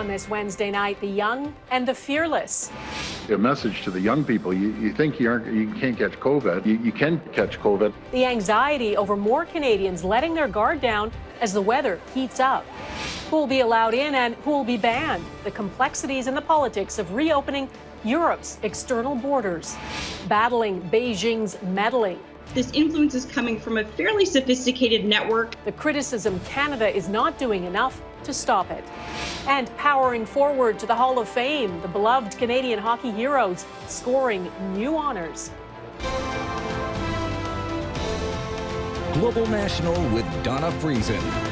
on this Wednesday night, the young and the fearless. A message to the young people: you, you think you aren't, you can't catch COVID, you, you can catch COVID. The anxiety over more Canadians letting their guard down as the weather heats up. Who will be allowed in and who will be banned? The complexities and the politics of reopening Europe's external borders, battling Beijing's meddling. This influence is coming from a fairly sophisticated network. The criticism Canada is not doing enough to stop it. And powering forward to the Hall of Fame, the beloved Canadian hockey heroes scoring new honors. Global National with Donna Friesen.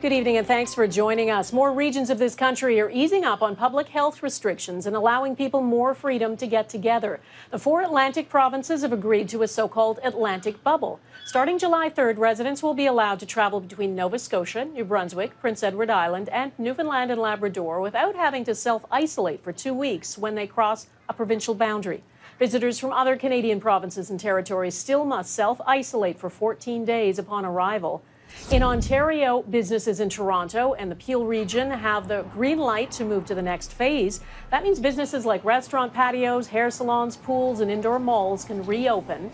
Good evening and thanks for joining us. More regions of this country are easing up on public health restrictions and allowing people more freedom to get together. The four Atlantic provinces have agreed to a so called Atlantic bubble. Starting July 3rd, residents will be allowed to travel between Nova Scotia, New Brunswick, Prince Edward Island, and Newfoundland and Labrador without having to self isolate for two weeks when they cross a provincial boundary. Visitors from other Canadian provinces and territories still must self isolate for 14 days upon arrival. In Ontario, businesses in Toronto and the Peel region have the green light to move to the next phase. That means businesses like restaurant patios, hair salons, pools, and indoor malls can reopen.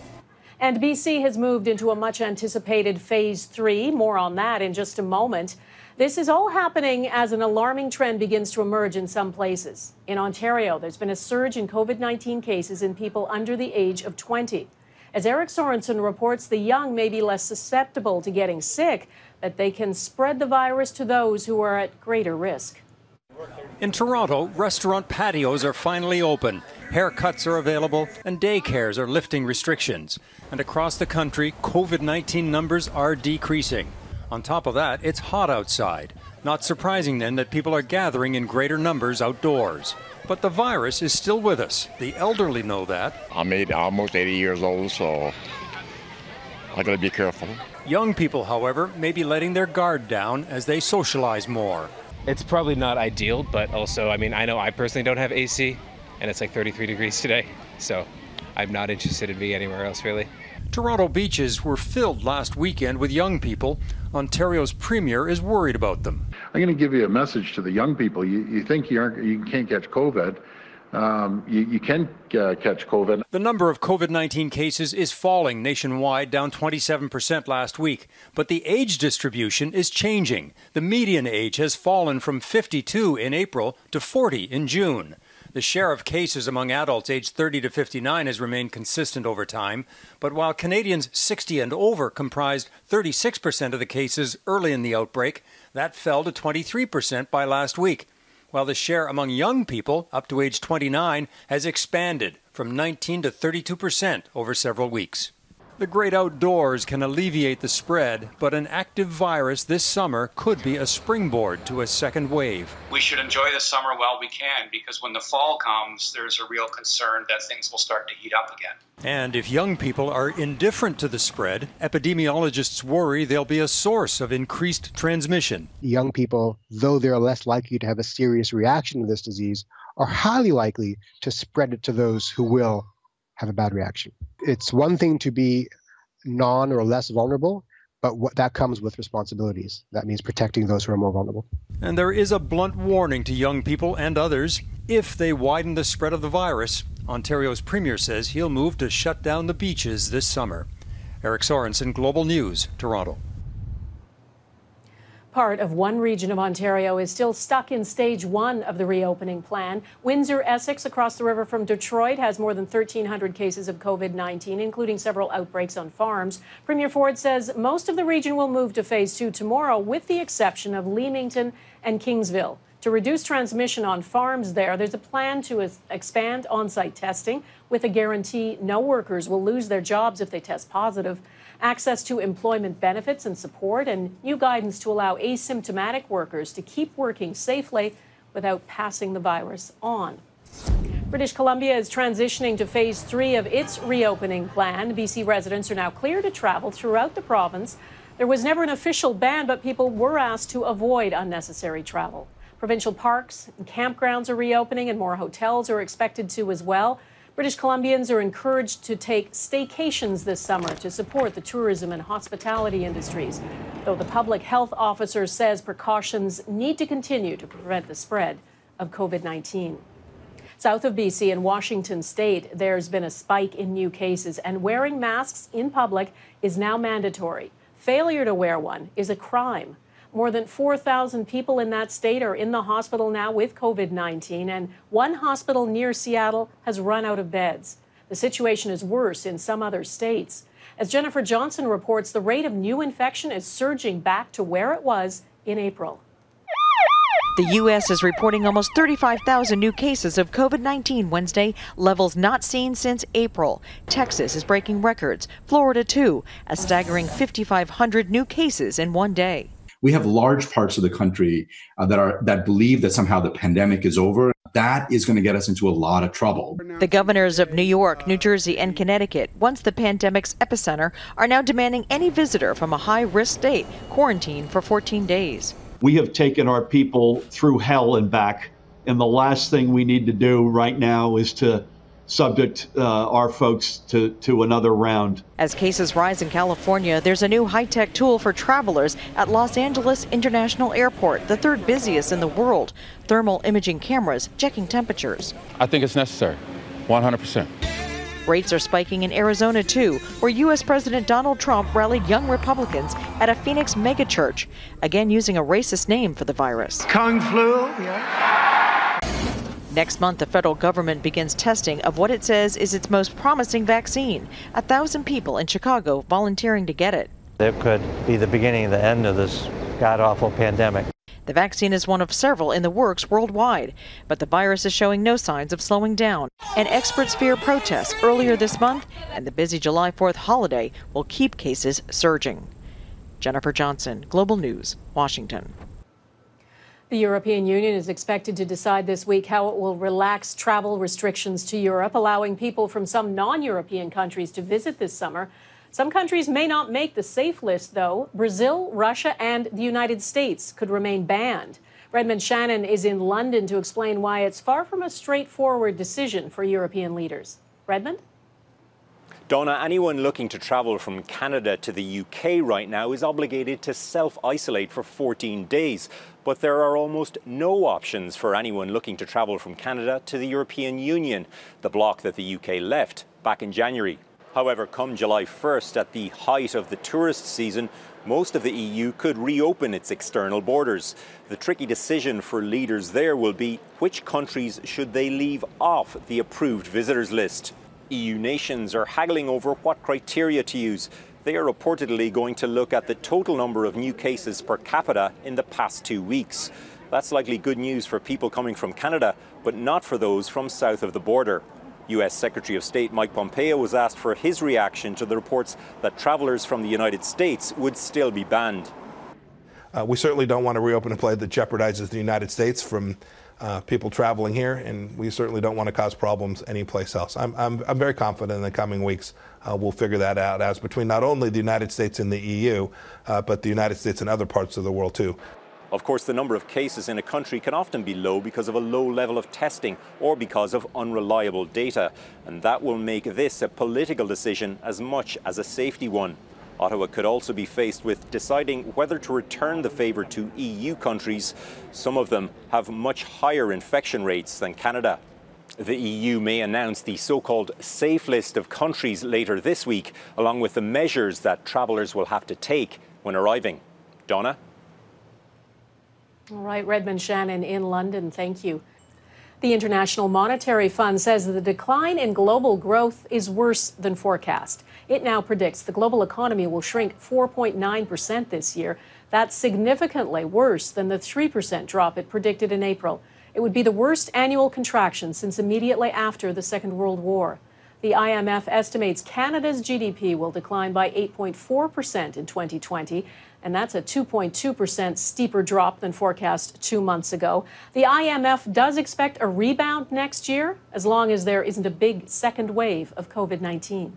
And BC has moved into a much anticipated phase three. More on that in just a moment. This is all happening as an alarming trend begins to emerge in some places. In Ontario, there's been a surge in COVID 19 cases in people under the age of 20. As Eric Sorensen reports, the young may be less susceptible to getting sick, but they can spread the virus to those who are at greater risk. In Toronto, restaurant patios are finally open. Haircuts are available and daycares are lifting restrictions. And across the country, COVID 19 numbers are decreasing. On top of that, it's hot outside. Not surprising then that people are gathering in greater numbers outdoors. But the virus is still with us. The elderly know that. I'm 80, almost 80 years old, so I gotta be careful. Young people, however, may be letting their guard down as they socialize more. It's probably not ideal, but also, I mean, I know I personally don't have AC, and it's like 33 degrees today, so I'm not interested in being anywhere else really. Toronto beaches were filled last weekend with young people. Ontario's premier is worried about them. I'm going to give you a message to the young people. You, you think you aren't, you can't catch COVID. Um, you, you, can uh, catch COVID. The number of COVID 19 cases is falling nationwide, down 27% last week. But the age distribution is changing. The median age has fallen from 52 in April to 40 in June. The share of cases among adults aged 30 to 59 has remained consistent over time, but while Canadians 60 and over comprised 36% of the cases early in the outbreak, that fell to 23% by last week, while the share among young people up to age 29 has expanded from 19 to 32% over several weeks. The great outdoors can alleviate the spread, but an active virus this summer could be a springboard to a second wave. We should enjoy the summer while we can because when the fall comes, there's a real concern that things will start to heat up again. And if young people are indifferent to the spread, epidemiologists worry they'll be a source of increased transmission. Young people, though they're less likely to have a serious reaction to this disease, are highly likely to spread it to those who will have a bad reaction. It's one thing to be non or less vulnerable, but what, that comes with responsibilities. That means protecting those who are more vulnerable. And there is a blunt warning to young people and others if they widen the spread of the virus. Ontario's premier says he'll move to shut down the beaches this summer. Eric Sorensen, Global News, Toronto part of one region of Ontario is still stuck in stage one of the reopening plan. Windsor, Essex, across the river from Detroit, has more than 1,300 cases of COVID 19, including several outbreaks on farms. Premier Ford says most of the region will move to phase two tomorrow, with the exception of Leamington and Kingsville. To reduce transmission on farms there, there's a plan to expand on site testing with a guarantee no workers will lose their jobs if they test positive access to employment benefits and support, and new guidance to allow asymptomatic workers to keep working safely without passing the virus on. British Columbia is transitioning to phase three of its reopening plan. BC residents are now clear to travel throughout the province. There was never an official ban, but people were asked to avoid unnecessary travel. Provincial parks and campgrounds are reopening, and more hotels are expected to as well. British Columbians are encouraged to take staycations this summer to support the tourism and hospitality industries, though the public health officer says precautions need to continue to prevent the spread of COVID 19. South of BC in Washington state, there's been a spike in new cases, and wearing masks in public is now mandatory. Failure to wear one is a crime. More than 4,000 people in that state are in the hospital now with COVID 19, and one hospital near Seattle has run out of beds. The situation is worse in some other states. As Jennifer Johnson reports, the rate of new infection is surging back to where it was in April. The U.S. is reporting almost 35,000 new cases of COVID 19 Wednesday, levels not seen since April. Texas is breaking records, Florida too, a staggering 5,500 new cases in one day we have large parts of the country uh, that are that believe that somehow the pandemic is over that is going to get us into a lot of trouble. The governors of New York, New Jersey, and Connecticut, once the pandemic's epicenter, are now demanding any visitor from a high risk state quarantine for 14 days. We have taken our people through hell and back, and the last thing we need to do right now is to subject uh, our folks to, to another round. As cases rise in California, there's a new high tech tool for travelers at Los Angeles International Airport, the third busiest in the world. Thermal imaging cameras checking temperatures. I think it's necessary, 100%. Rates are spiking in Arizona too, where U.S. President Donald Trump rallied young Republicans at a Phoenix megachurch, again using a racist name for the virus. Kung flu, yeah. Next month, the federal government begins testing of what it says is its most promising vaccine. A thousand people in Chicago volunteering to get it. It could be the beginning of the end of this god awful pandemic. The vaccine is one of several in the works worldwide, but the virus is showing no signs of slowing down. And experts fear protests earlier this month and the busy July 4th holiday will keep cases surging. Jennifer Johnson, Global News, Washington. The European Union is expected to decide this week how it will relax travel restrictions to Europe, allowing people from some non European countries to visit this summer. Some countries may not make the safe list, though. Brazil, Russia, and the United States could remain banned. Redmond Shannon is in London to explain why it's far from a straightforward decision for European leaders. Redmond? Donna, anyone looking to travel from Canada to the UK right now is obligated to self isolate for 14 days. But there are almost no options for anyone looking to travel from Canada to the European Union, the bloc that the UK left back in January. However, come July 1st, at the height of the tourist season, most of the EU could reopen its external borders. The tricky decision for leaders there will be which countries should they leave off the approved visitors list. EU nations are haggling over what criteria to use. They are reportedly going to look at the total number of new cases per capita in the past two weeks. That's likely good news for people coming from Canada, but not for those from south of the border. US Secretary of State Mike Pompeo was asked for his reaction to the reports that travelers from the United States would still be banned. Uh, we certainly don't want to reopen a play that jeopardizes the United States from uh, people traveling here, and we certainly don't want to cause problems anyplace else. I'm, I'm, I'm very confident in the coming weeks uh, we'll figure that out as between not only the United States and the EU, uh, but the United States and other parts of the world too. Of course, the number of cases in a country can often be low because of a low level of testing or because of unreliable data. And that will make this a political decision as much as a safety one. Ottawa could also be faced with deciding whether to return the favour to EU countries. Some of them have much higher infection rates than Canada. The EU may announce the so called safe list of countries later this week, along with the measures that travellers will have to take when arriving. Donna? All right, Redmond Shannon in London, thank you. The International Monetary Fund says the decline in global growth is worse than forecast. It now predicts the global economy will shrink 4.9% this year. That's significantly worse than the 3% drop it predicted in April. It would be the worst annual contraction since immediately after the Second World War. The IMF estimates Canada's GDP will decline by 8.4% in 2020, and that's a 2.2% steeper drop than forecast two months ago. The IMF does expect a rebound next year, as long as there isn't a big second wave of COVID 19.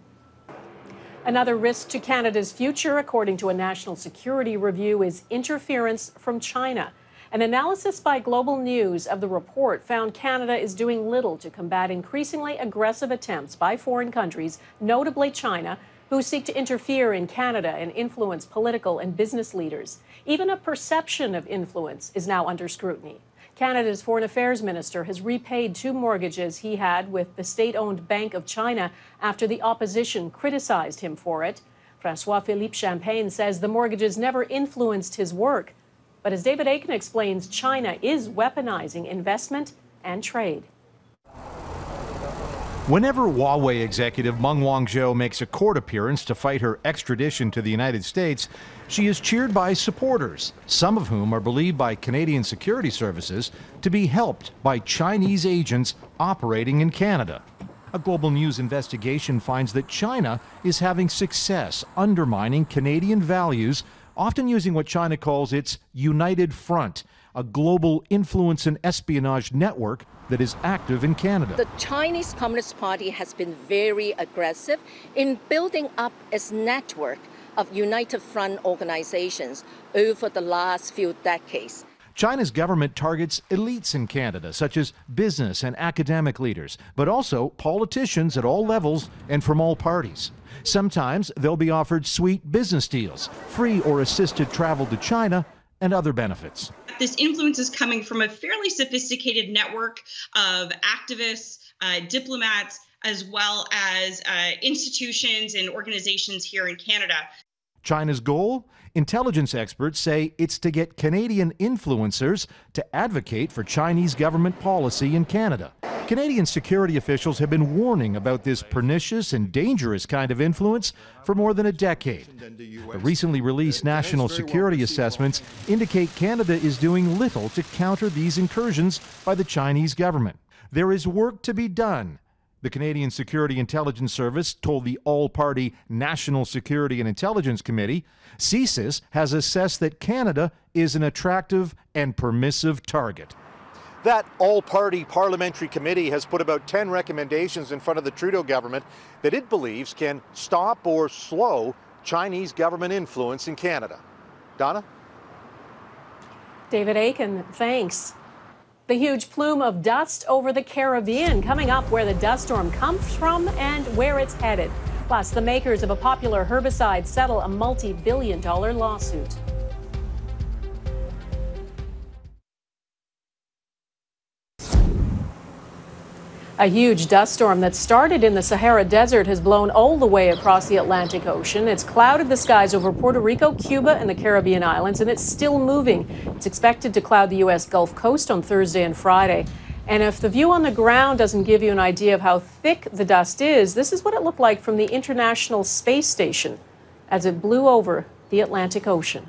Another risk to Canada's future, according to a national security review, is interference from China. An analysis by Global News of the report found Canada is doing little to combat increasingly aggressive attempts by foreign countries, notably China, who seek to interfere in Canada and influence political and business leaders. Even a perception of influence is now under scrutiny. Canada's Foreign Affairs Minister has repaid two mortgages he had with the state owned Bank of China after the opposition criticized him for it. Francois Philippe Champagne says the mortgages never influenced his work. But as David Akin explains, China is weaponizing investment and trade. Whenever Huawei executive Meng Wanzhou makes a court appearance to fight her extradition to the United States, she is cheered by supporters, some of whom are believed by Canadian security services to be helped by Chinese agents operating in Canada. A Global News investigation finds that China is having success undermining Canadian values, often using what China calls its United Front, a global influence and espionage network that is active in Canada. The Chinese Communist Party has been very aggressive in building up its network of United Front organizations over the last few decades. China's government targets elites in Canada, such as business and academic leaders, but also politicians at all levels and from all parties. Sometimes they'll be offered sweet business deals, free or assisted travel to China, and other benefits. This influence is coming from a fairly sophisticated network of activists, uh, diplomats, as well as uh, institutions and organizations here in Canada. China's goal? Intelligence experts say it's to get Canadian influencers to advocate for Chinese government policy in Canada. Canadian security officials have been warning about this pernicious and dangerous kind of influence for more than a decade. The recently released national security assessments indicate Canada is doing little to counter these incursions by the Chinese government. There is work to be done the Canadian Security Intelligence Service told the all party National Security and Intelligence Committee CSIS has assessed that Canada is an attractive and permissive target. That all party parliamentary committee has put about 10 recommendations in front of the Trudeau government that it believes can stop or slow Chinese government influence in Canada. Donna? David Akin, thanks. The huge plume of dust over the Caribbean coming up where the dust storm comes from and where it's headed. Plus, the makers of a popular herbicide settle a multi billion dollar lawsuit. A huge dust storm that started in the Sahara Desert has blown all the way across the Atlantic Ocean. It's clouded the skies over Puerto Rico, Cuba, and the Caribbean islands, and it's still moving. It's expected to cloud the U.S. Gulf Coast on Thursday and Friday. And if the view on the ground doesn't give you an idea of how thick the dust is, this is what it looked like from the International Space Station as it blew over the Atlantic Ocean.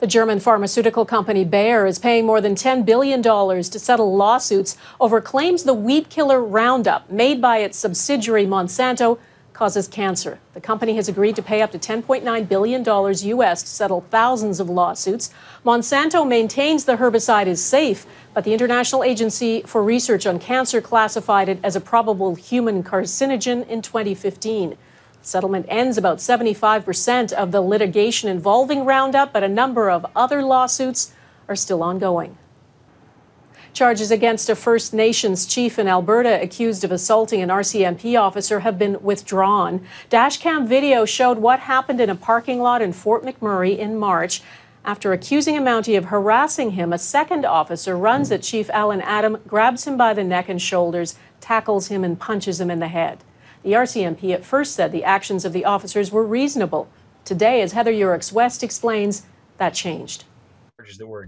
The German pharmaceutical company Bayer is paying more than $10 billion to settle lawsuits over claims the weed killer Roundup, made by its subsidiary Monsanto, causes cancer. The company has agreed to pay up to $10.9 billion US to settle thousands of lawsuits. Monsanto maintains the herbicide is safe, but the International Agency for Research on Cancer classified it as a probable human carcinogen in 2015. Settlement ends about 75% of the litigation involving Roundup, but a number of other lawsuits are still ongoing. Charges against a First Nations chief in Alberta accused of assaulting an RCMP officer have been withdrawn. Dashcam video showed what happened in a parking lot in Fort McMurray in March. After accusing a Mountie of harassing him, a second officer runs at Chief Allan Adam, grabs him by the neck and shoulders, tackles him, and punches him in the head. The RCMP at first said the actions of the officers were reasonable. Today, as Heather Yourex West explains, that changed.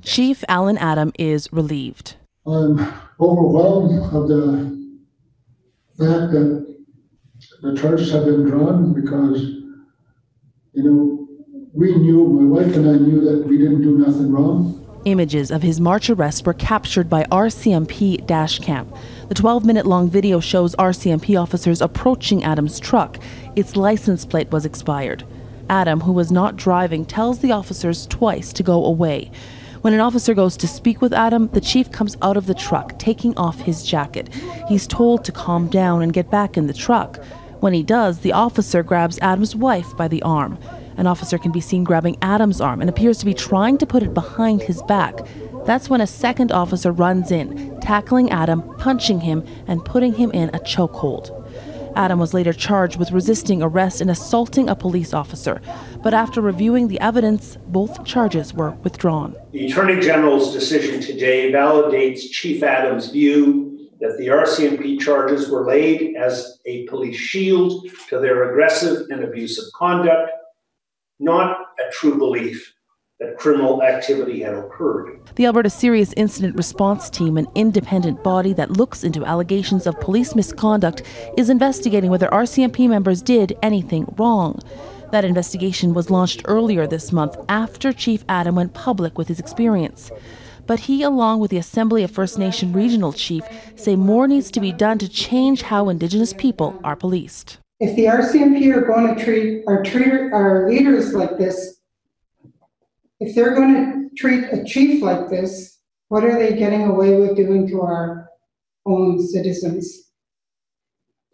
Chief Allan Adam is relieved. I'm overwhelmed of the fact that the charges have been drawn because, you know, we knew, my wife and I knew that we didn't do nothing wrong. Images of his March arrest were captured by RCMP dash cam. The 12 minute long video shows RCMP officers approaching Adam's truck. Its license plate was expired. Adam, who was not driving, tells the officers twice to go away. When an officer goes to speak with Adam, the chief comes out of the truck, taking off his jacket. He's told to calm down and get back in the truck. When he does, the officer grabs Adam's wife by the arm. An officer can be seen grabbing Adam's arm and appears to be trying to put it behind his back. That's when a second officer runs in, tackling Adam, punching him, and putting him in a chokehold. Adam was later charged with resisting arrest and assaulting a police officer. But after reviewing the evidence, both charges were withdrawn. The Attorney General's decision today validates Chief Adams' view that the RCMP charges were laid as a police shield to their aggressive and abusive conduct, not a true belief that criminal activity had occurred. The Alberta Serious Incident Response Team, an independent body that looks into allegations of police misconduct, is investigating whether RCMP members did anything wrong. That investigation was launched earlier this month after Chief Adam went public with his experience. But he, along with the Assembly of First Nation Regional Chief, say more needs to be done to change how Indigenous people are policed. If the RCMP are going to treat our, treater, our leaders like this, if they're going to treat a chief like this, what are they getting away with doing to our own citizens?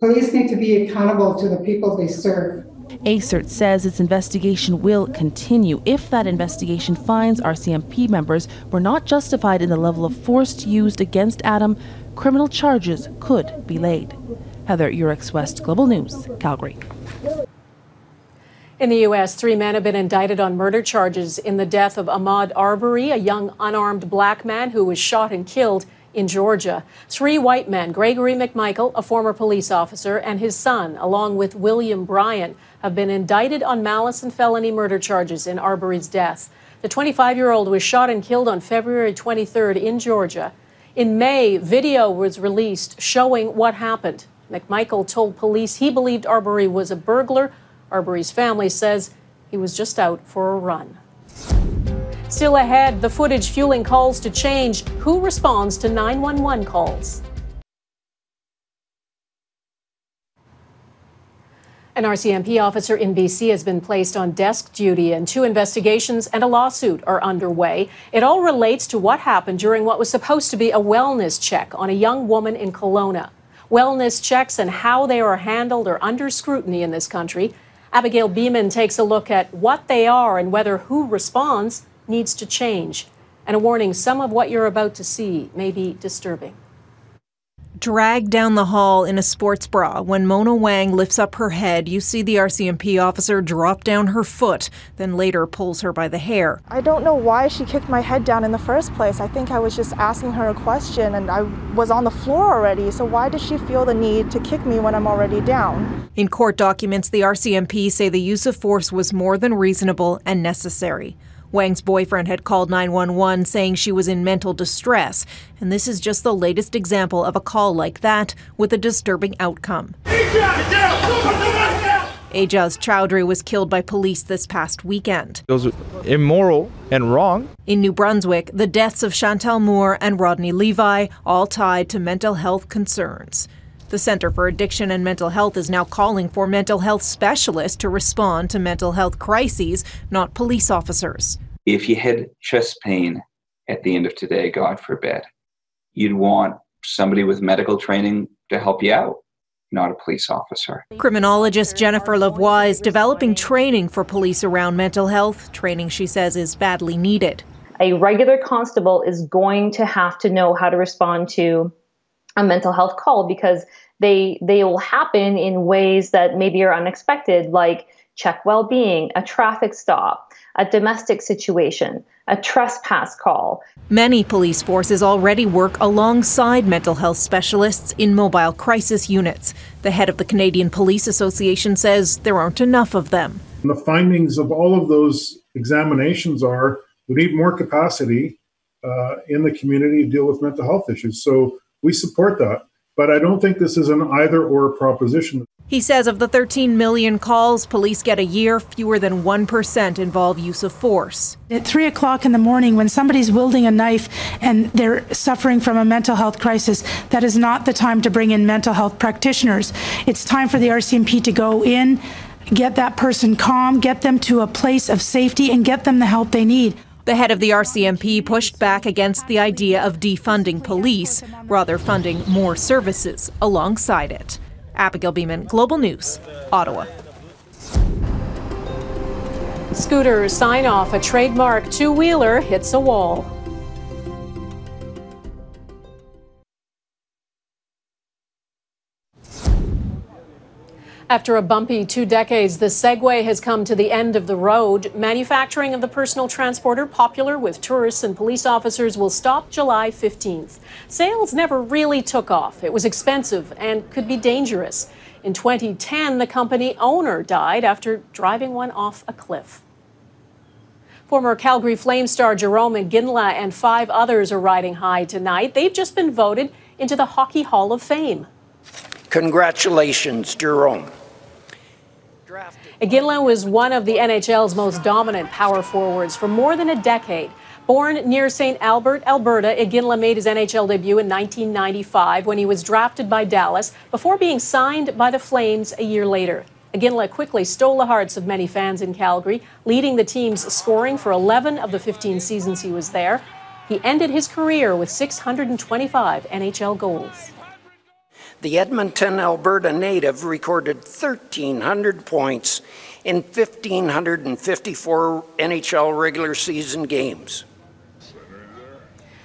Police need to be accountable to the people they serve. ASIRT says its investigation will continue if that investigation finds RCMP members were not justified in the level of force used against Adam, criminal charges could be laid. Heather Yourex West, Global News, Calgary. In the U.S., three men have been indicted on murder charges in the death of Ahmaud Arbery, a young unarmed black man who was shot and killed in Georgia. Three white men, Gregory McMichael, a former police officer, and his son, along with William Bryan, have been indicted on malice and felony murder charges in Arbery's death. The 25 year old was shot and killed on February 23rd in Georgia. In May, video was released showing what happened. McMichael told police he believed Arbery was a burglar Arbery's family says he was just out for a run. Still ahead, the footage fueling calls to change who responds to 911 calls. An RCMP officer in BC has been placed on desk duty, and two investigations and a lawsuit are underway. It all relates to what happened during what was supposed to be a wellness check on a young woman in Kelowna. Wellness checks and how they are handled are under scrutiny in this country. Abigail Bimman takes a look at what they are and whether who responds needs to change. And a warning some of what you're about to see may be disturbing. Dragged down the hall in a sports bra, when Mona Wang lifts up her head, you see the RCMP officer drop down her foot, then later pulls her by the hair. I don't know why she kicked my head down in the first place. I think I was just asking her a question and I was on the floor already, so why does she feel the need to kick me when I'm already down? In court documents, the RCMP say the use of force was more than reasonable and necessary. Wang's boyfriend had called 911 saying she was in mental distress, and this is just the latest example of a call like that with a disturbing outcome. Ejaz Choudry was killed by police this past weekend. It was immoral and wrong. In New Brunswick, the deaths of Chantal Moore and Rodney Levi all tied to mental health concerns. The Center for Addiction and Mental Health is now calling for mental health specialists to respond to mental health crises, not police officers. If you had chest pain at the end of today, God forbid, you'd want somebody with medical training to help you out, not a police officer. Criminologist Jennifer Lavoie is developing training for police around mental health, training she says is badly needed. A regular constable is going to have to know how to respond to a mental health call because they they will happen in ways that maybe are unexpected like check well-being a traffic stop a domestic situation a trespass call. Many police forces already work alongside mental health specialists in mobile crisis units. The head of the canadian police association says there aren't enough of them. And the findings of all of those examinations are we need more capacity uh, in the community to deal with mental health issues. So we support that. But I don't think this is an either or proposition. He says of the 13 million calls police get a year, fewer than 1% involve use of force. At 3 o'clock in the morning, when somebody's wielding a knife and they're suffering from a mental health crisis, that is not the time to bring in mental health practitioners. It's time for the RCMP to go in, get that person calm, get them to a place of safety, and get them the help they need. The head of the RCMP pushed back against the idea of defunding police, rather funding more services alongside it. Abigail Bimman, Global News, Ottawa. Scooter sign off a trademark two wheeler hits a wall. After a bumpy two decades, the Segway has come to the end of the road. Manufacturing of the personal transporter, popular with tourists and police officers, will stop July 15th. Sales never really took off. It was expensive and could be dangerous. In 2010, the company owner died after driving one off a cliff. Former Calgary Flame star Jarome Iginla and five others are riding high tonight. They've just been voted into the Hockey Hall of Fame. Congratulations, Jarome. Iginla was one of the NHL's most dominant power forwards for more than a decade. Born near St. Albert, Alberta, Iginla made his NHL debut in 1995 when he was drafted by Dallas before being signed by the Flames a year later. Iginla quickly stole the hearts of many fans in Calgary, leading the team's scoring for 11 of the 15 seasons he was there. He ended his career with 625 NHL goals. The Edmonton, Alberta native recorded 1,300 points in 1,554 NHL regular season games.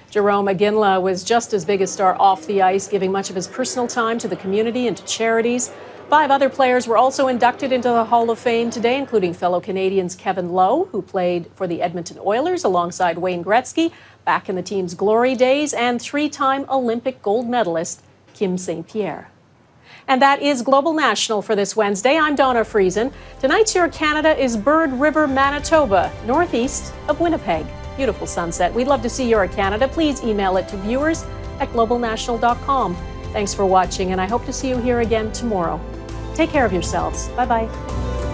Jarome Iginla was just as big a star off the ice, giving much of his personal time to the community and to charities. Five other players were also inducted into the Hall of Fame today, including fellow Canadians Kevin Lowe, who played for the Edmonton Oilers alongside Wayne Gretzky back in the team's glory days, and three time Olympic gold medalist Kim St. Pierre. And that is Global National for this Wednesday. I'm Donna Friesen. Tonight's Your Canada is Bird River, Manitoba, northeast of Winnipeg. Beautiful sunset. We'd love to see your Canada. Please email it to viewers at globalnational.com. Thanks for watching, and I hope to see you here again tomorrow. Take care of yourselves. Bye bye.